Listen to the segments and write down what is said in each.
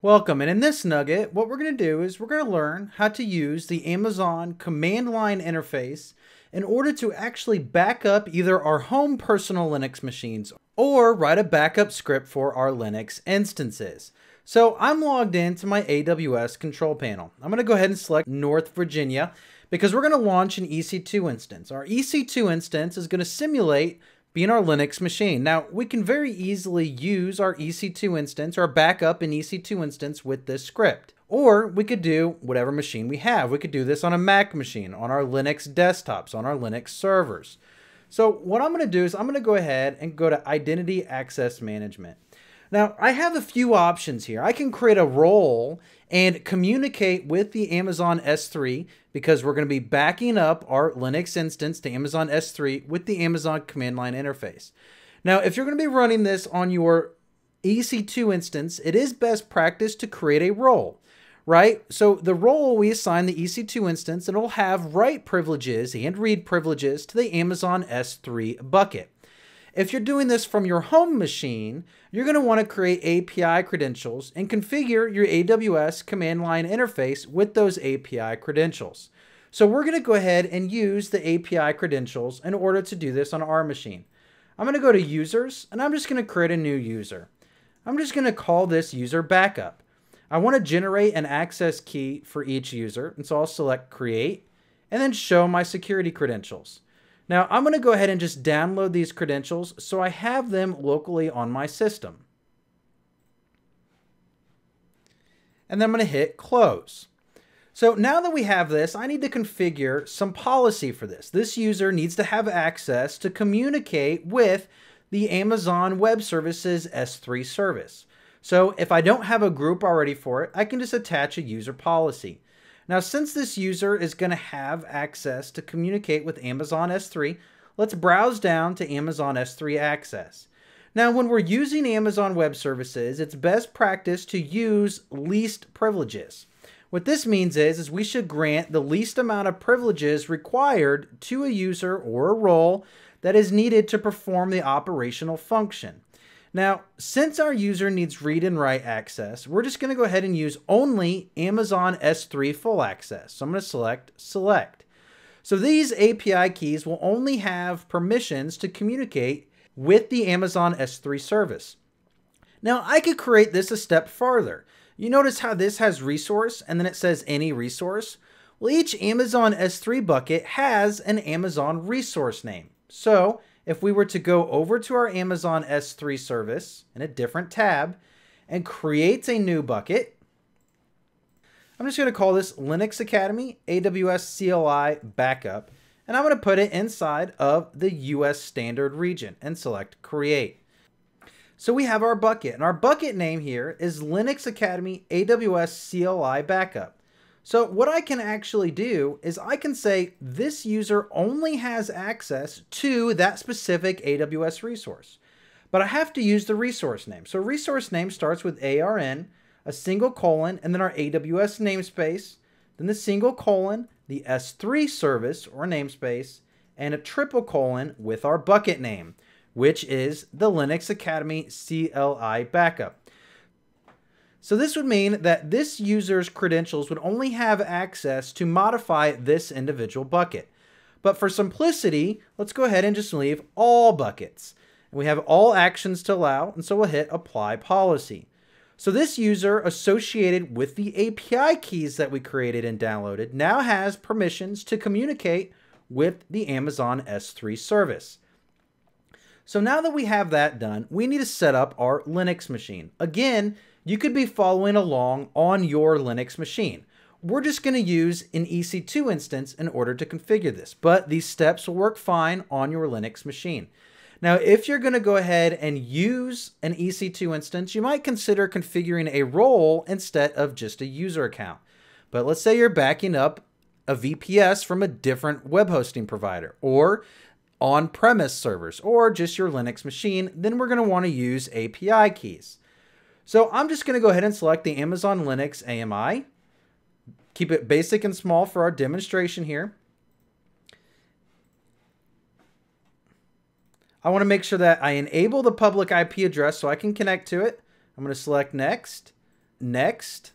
Welcome, and in this nugget, what we're going to do is we're going to learn how to use the Amazon command line interface in order to actually back up either our home personal Linux machines or write a backup script for our Linux instances. So I'm logged into my AWS control panel. I'm going to go ahead and select North Virginia because we're going to launch an EC2 instance. Our EC2 instance is going to simulate being our Linux machine. Now, we can very easily use our EC2 instance or backup an EC2 instance with this script. Or we could do whatever machine we have. We could do this on a Mac machine, on our Linux desktops, on our Linux servers. So what I'm going to do is I'm going to go ahead and go to Identity Access Management. Now, I have a few options here. I can create a role and communicate with the Amazon S3 because we're going to be backing up our Linux instance to Amazon S3 with the Amazon command line interface. Now, if you're going to be running this on your EC2 instance, it is best practice to create a role, right? So the role we assign the EC2 instance and it'll have write privileges and read privileges to the Amazon S3 bucket. If you're doing this from your home machine, you're going to want to create API credentials and configure your AWS command line interface with those API credentials. So we're going to go ahead and use the API credentials in order to do this on our machine. I'm going to go to users and I'm just going to create a new user. I'm just going to call this user backup. I want to generate an access key for each user. And so I'll select create and then show my security credentials. Now I'm going to go ahead and just download these credentials so I have them locally on my system. And then I'm going to hit close. So now that we have this, I need to configure some policy for this. This user needs to have access to communicate with the Amazon Web Services S3 service. So if I don't have a group already for it, I can just attach a user policy. Now, since this user is going to have access to communicate with Amazon S3, let's browse down to Amazon S3 Access. Now, when we're using Amazon Web Services, it's best practice to use least privileges. What this means is, is we should grant the least amount of privileges required to a user or a role that is needed to perform the operational function. Now, since our user needs read and write access, we're just going to go ahead and use only Amazon S3 full access. So I'm going to select select. So these API keys will only have permissions to communicate with the Amazon S3 service. Now I could create this a step farther. You notice how this has resource and then it says any resource? Well, each Amazon S3 bucket has an Amazon resource name. So if we were to go over to our Amazon S3 service in a different tab and create a new bucket, I'm just going to call this Linux Academy AWS CLI Backup, and I'm going to put it inside of the US standard region and select Create. So we have our bucket, and our bucket name here is Linux Academy AWS CLI Backup. So what I can actually do is I can say this user only has access to that specific AWS resource. But I have to use the resource name. So resource name starts with ARN, a single colon, and then our AWS namespace, then the single colon, the S3 service or namespace, and a triple colon with our bucket name, which is the Linux Academy CLI backup. So this would mean that this user's credentials would only have access to modify this individual bucket. But for simplicity, let's go ahead and just leave all buckets. And we have all actions to allow, and so we'll hit apply policy. So this user associated with the API keys that we created and downloaded now has permissions to communicate with the Amazon S3 service. So now that we have that done, we need to set up our Linux machine. Again, you could be following along on your Linux machine. We're just going to use an EC2 instance in order to configure this, but these steps will work fine on your Linux machine. Now, if you're going to go ahead and use an EC2 instance, you might consider configuring a role instead of just a user account. But let's say you're backing up a VPS from a different web hosting provider or on-premise servers or just your Linux machine, then we're going to want to use API keys. So I'm just going to go ahead and select the Amazon Linux AMI. Keep it basic and small for our demonstration here. I want to make sure that I enable the public IP address so I can connect to it. I'm going to select next. next,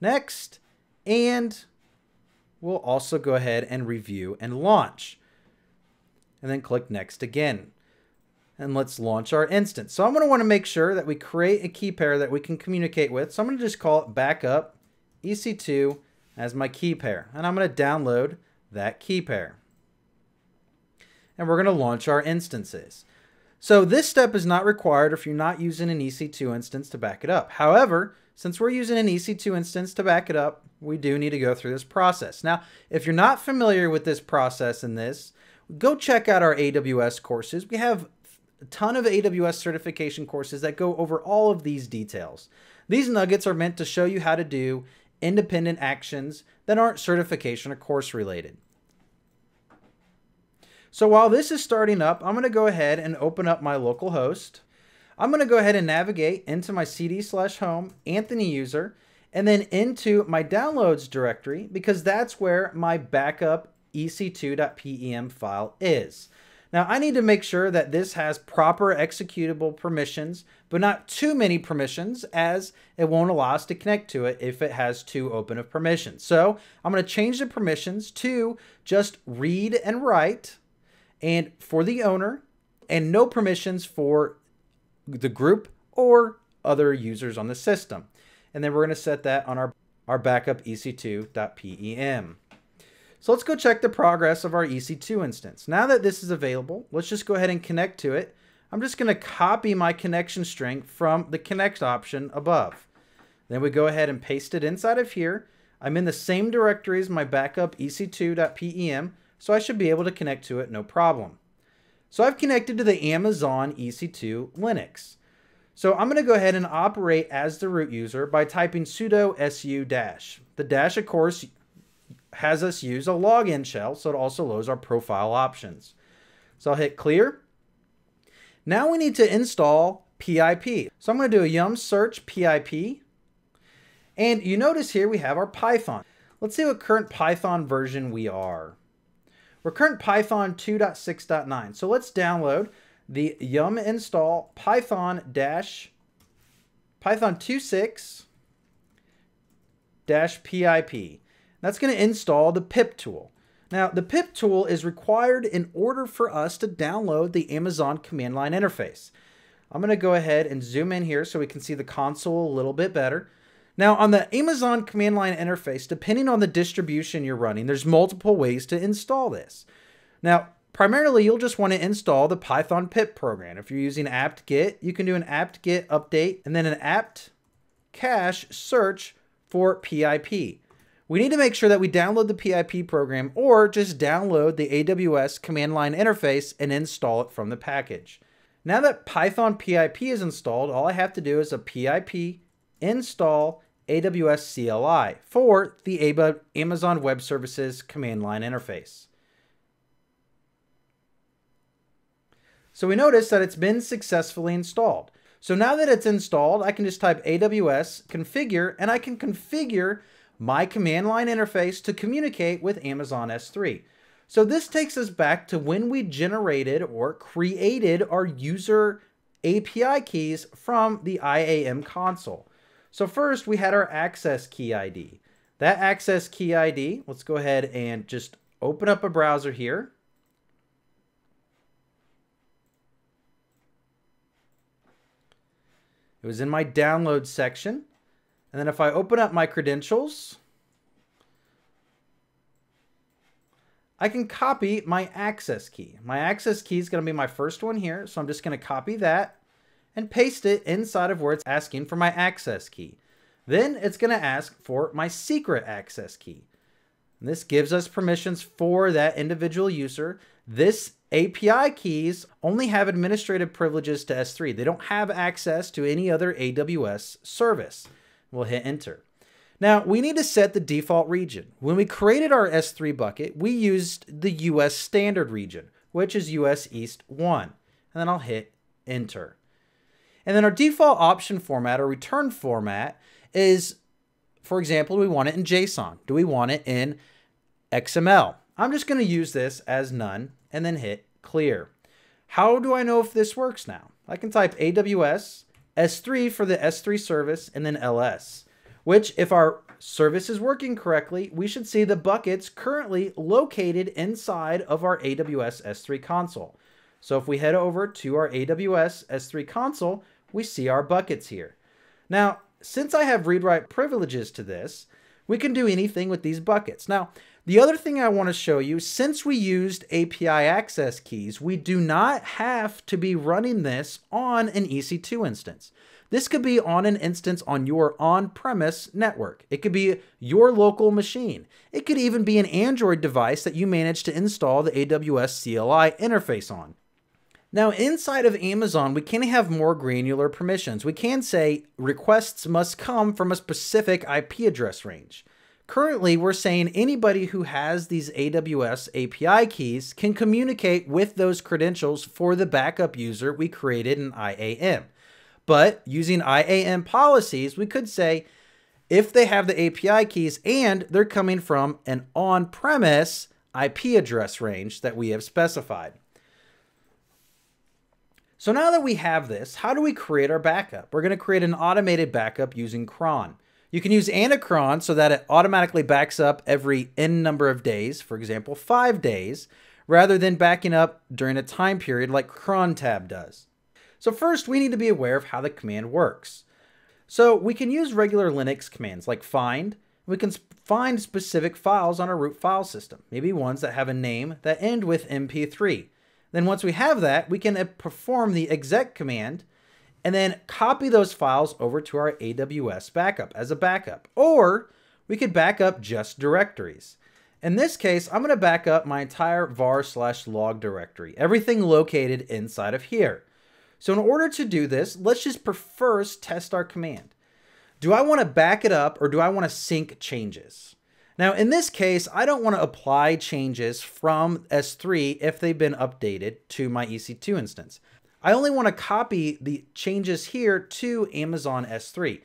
next, and we'll also go ahead and review and launch. And then click next again. And let's launch our instance. So I'm going to want to make sure that we create a key pair that we can communicate with. So I'm going to just call it backup EC2 as my key pair. And I'm going to download that key pair. And we're going to launch our instances. So this step is not required if you're not using an EC2 instance to back it up. However, since we're using an EC2 instance to back it up, we do need to go through this process. Now, if you're not familiar with this process in this, go check out our AWS courses. We have a ton of AWS certification courses that go over all of these details. These nuggets are meant to show you how to do independent actions that aren't certification or course related. So while this is starting up, I'm going to go ahead and open up my local host. I'm going to go ahead and navigate into my cd slash home, Anthony user, and then into my downloads directory because that's where my backup ec2.pem file is. Now I need to make sure that this has proper executable permissions, but not too many permissions as it won't allow us to connect to it if it has too open of permissions. So I'm going to change the permissions to just read and write and for the owner and no permissions for the group or other users on the system. And then we're going to set that on our, our backup ec2.pem. So let's go check the progress of our EC2 instance. Now that this is available, let's just go ahead and connect to it. I'm just going to copy my connection string from the connect option above. Then we go ahead and paste it inside of here. I'm in the same directory as my backup ec2.pem, so I should be able to connect to it no problem. So I've connected to the Amazon EC2 Linux. So I'm going to go ahead and operate as the root user by typing sudo su dash. The dash, of course, has us use a login shell, so it also loads our profile options. So I'll hit clear. Now we need to install PIP. So I'm going to do a yum search PIP. And you notice here we have our Python. Let's see what current Python version we are. We're current Python 2.6.9. So let's download the yum install python dash python 26 dash pip. That's going to install the pip tool. Now, the pip tool is required in order for us to download the Amazon command line interface. I'm going to go ahead and zoom in here so we can see the console a little bit better. Now, on the Amazon command line interface, depending on the distribution you're running, there's multiple ways to install this. Now, primarily, you'll just want to install the Python pip program. If you're using apt-get, you can do an apt-get update and then an apt cache search for PIP. We need to make sure that we download the PIP program or just download the AWS command line interface and install it from the package. Now that Python PIP is installed, all I have to do is a PIP install AWS CLI for the Amazon Web Services command line interface. So we notice that it's been successfully installed. So now that it's installed, I can just type AWS configure and I can configure my command line interface to communicate with Amazon S3. So this takes us back to when we generated or created our user API keys from the IAM console. So first we had our access key ID. That access key ID, let's go ahead and just open up a browser here. It was in my download section. And then if I open up my credentials, I can copy my access key. My access key is going to be my first one here. So I'm just going to copy that and paste it inside of where it's asking for my access key. Then it's going to ask for my secret access key. And this gives us permissions for that individual user. This API keys only have administrative privileges to S3. They don't have access to any other AWS service. We'll hit enter. Now, we need to set the default region. When we created our S3 bucket, we used the US standard region, which is US East 1. And then I'll hit enter. And then our default option format or return format is, for example, do we want it in JSON? Do we want it in XML? I'm just going to use this as none and then hit clear. How do I know if this works now? I can type AWS S3 for the S3 service and then LS. which if our service is working correctly, we should see the buckets currently located inside of our AWS S3 console. So if we head over to our AWS S3 console, we see our buckets here. Now, since I have read-write privileges to this, we can do anything with these buckets. Now, the other thing I want to show you, since we used API access keys, we do not have to be running this on an EC2 instance. This could be on an instance on your on-premise network. It could be your local machine. It could even be an Android device that you manage to install the AWS CLI interface on. Now, inside of Amazon, we can have more granular permissions. We can say requests must come from a specific IP address range. Currently, we're saying anybody who has these AWS API keys can communicate with those credentials for the backup user we created in IAM. But using IAM policies, we could say if they have the API keys and they're coming from an on-premise IP address range that we have specified. So now that we have this, how do we create our backup? We're going to create an automated backup using cron. You can use anacron so that it automatically backs up every n number of days, for example, five days, rather than backing up during a time period like crontab does. So first, we need to be aware of how the command works. So we can use regular Linux commands like find. We can find specific files on our root file system, maybe ones that have a name that end with MP3. Then once we have that, we can uh, perform the exec command and then copy those files over to our AWS backup as a backup. Or we could back up just directories. In this case, I'm going to back up my entire var slash log directory, everything located inside of here. So in order to do this, let's just first test our command. Do I want to back it up or do I want to sync changes? Now, in this case, I don't want to apply changes from S3 if they've been updated to my EC2 instance. I only want to copy the changes here to Amazon S3.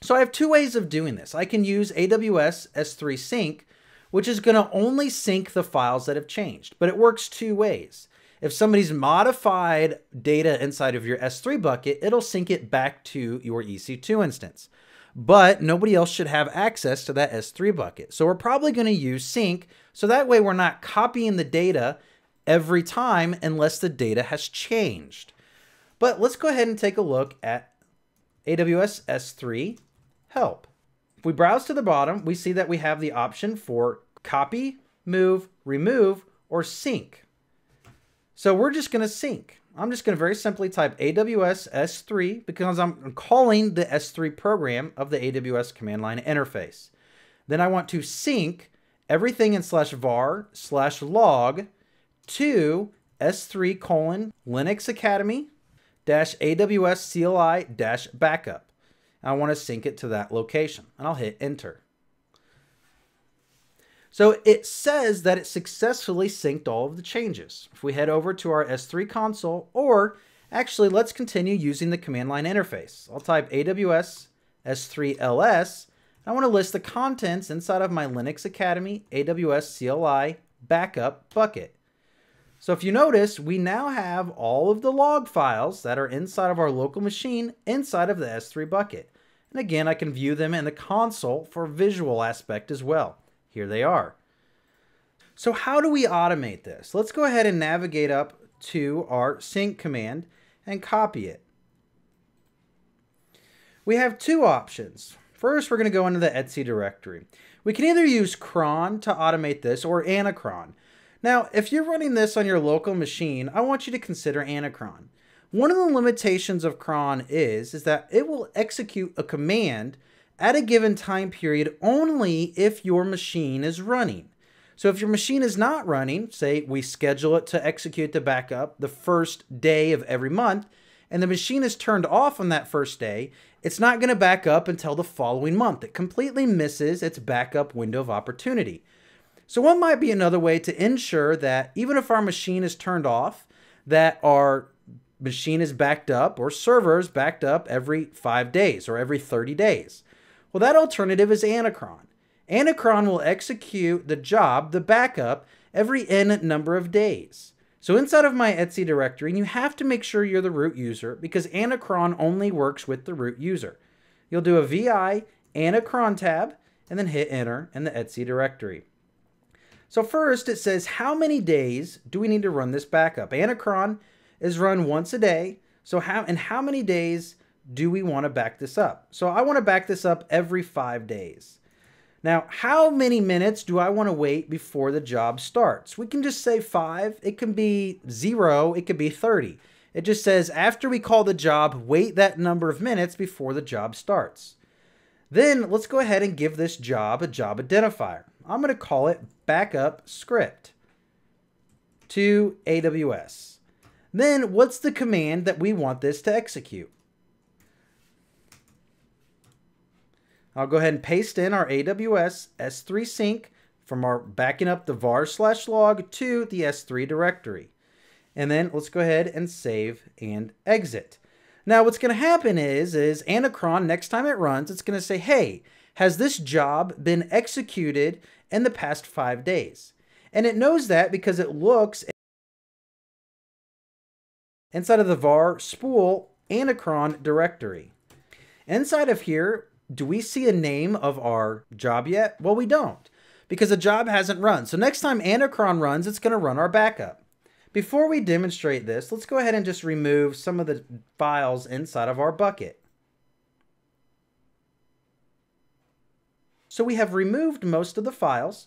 So I have two ways of doing this. I can use AWS S3 Sync, which is going to only sync the files that have changed, but it works two ways. If somebody's modified data inside of your S3 bucket, it'll sync it back to your EC2 instance. But nobody else should have access to that S3 bucket. So we're probably going to use sync so that way we're not copying the data every time unless the data has changed. But let's go ahead and take a look at AWS S3 help. If we browse to the bottom, we see that we have the option for copy, move, remove, or sync. So we're just going to sync. I'm just going to very simply type AWS S3 because I'm calling the S3 program of the AWS command line interface. Then I want to sync everything in slash var slash log to S3 colon Linux Academy dash AWS CLI dash backup. I want to sync it to that location and I'll hit enter. So it says that it successfully synced all of the changes. If we head over to our S3 console, or actually let's continue using the command line interface. I'll type AWS S3LS. And I want to list the contents inside of my Linux Academy AWS CLI backup bucket. So if you notice, we now have all of the log files that are inside of our local machine inside of the S3 bucket. And again, I can view them in the console for visual aspect as well. Here they are. So how do we automate this? Let's go ahead and navigate up to our sync command and copy it. We have two options. First, we're going to go into the etc directory. We can either use cron to automate this or anacron. Now, if you're running this on your local machine, I want you to consider anacron. One of the limitations of cron is, is that it will execute a command at a given time period only if your machine is running. So if your machine is not running, say we schedule it to execute the backup the first day of every month, and the machine is turned off on that first day, it's not going to back up until the following month. It completely misses its backup window of opportunity. So one might be another way to ensure that even if our machine is turned off, that our machine is backed up or servers backed up every five days or every 30 days. Well, that alternative is Anacron. Anacron will execute the job, the backup, every n number of days. So inside of my etc directory, and you have to make sure you're the root user because Anacron only works with the root user. You'll do a vi anacrontab, and then hit enter in the etc directory. So first it says how many days do we need to run this backup? Anacron is run once a day. So how and how many days do we want to back this up? So I want to back this up every five days. Now, how many minutes do I want to wait before the job starts? We can just say five. It can be zero. It could be 30. It just says after we call the job, wait that number of minutes before the job starts. Then let's go ahead and give this job a job identifier. I'm going to call it backup script to AWS. Then what's the command that we want this to execute? I'll go ahead and paste in our AWS S3 sync from our backing up the var slash log to the S3 directory. And then let's go ahead and save and exit. Now what's going to happen is, is Anacron, next time it runs, it's going to say, hey, has this job been executed in the past five days? And it knows that because it looks inside of the var spool Anacron directory. Inside of here, do we see a name of our job yet? Well, we don't because the job hasn't run. So next time Anacron runs, it's going to run our backup. Before we demonstrate this, let's go ahead and just remove some of the files inside of our bucket. So we have removed most of the files.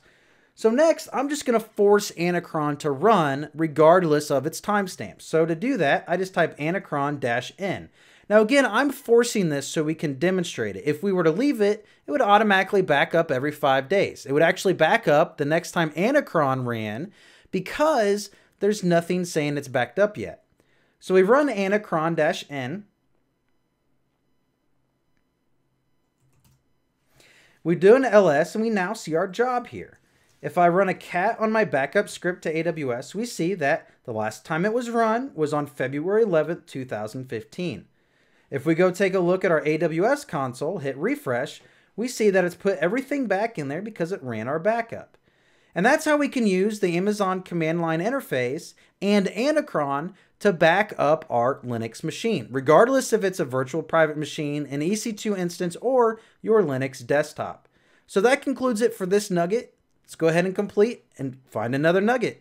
So next, I'm just going to force Anacron to run regardless of its timestamp. So to do that, I just type anacron-n. Now again, I'm forcing this so we can demonstrate it. If we were to leave it, it would automatically back up every five days. It would actually back up the next time Anacron ran because there's nothing saying it's backed up yet. So we run anacron-n. We do an ls and we now see our job here. If I run a cat on my backup script to AWS, we see that the last time it was run was on February 11th, 2015. If we go take a look at our AWS console, hit refresh, we see that it's put everything back in there because it ran our backup. And that's how we can use the Amazon command line interface and Anacron to back up our Linux machine, regardless if it's a virtual private machine, an EC2 instance, or your Linux desktop. So that concludes it for this nugget. Let's go ahead and complete and find another nugget.